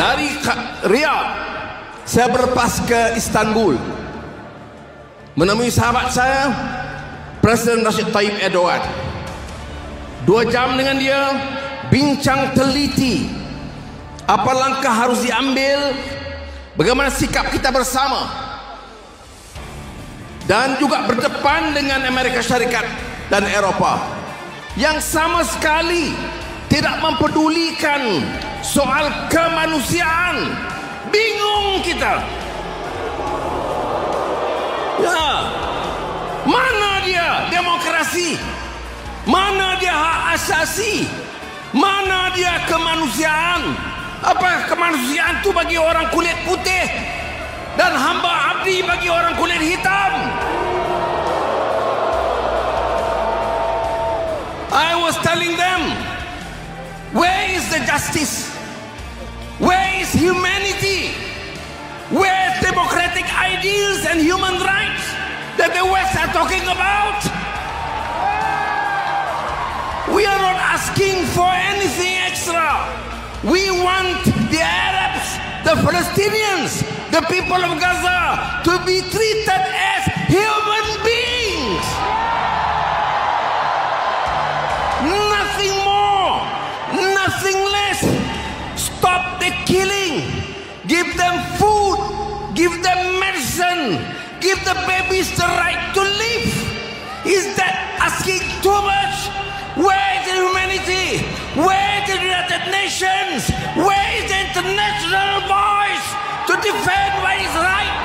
Dari Riyadh saya berlepas ke Istanbul. Menemui sahabat saya Presiden Rashid Tayyip Erdogan. Dua jam dengan dia bincang teliti apa langkah harus diambil bagaimana sikap kita bersama dan juga berdepan dengan Amerika Syarikat dan Eropah yang sama sekali tidak mempedulikan soal kemanusiaan. Bingung kita. Ya. Mana dia demokrasi? Mana dia hak asasi? Mana dia kemanusiaan? Apa kemanusiaan itu bagi orang kulit putih? Dan hamba abdi bagi orang kulit hitam. I was telling them, where justice? Where is humanity? Where is democratic ideals and human rights that the West are talking about? We are not asking for anything extra. We want the Arabs, the Palestinians, the people of Gaza to be treated as human beings. Medicine, give the babies the right to live. Is that asking too much? Where is the humanity? Where is the United Nations? Where is the international voice to defend what is right?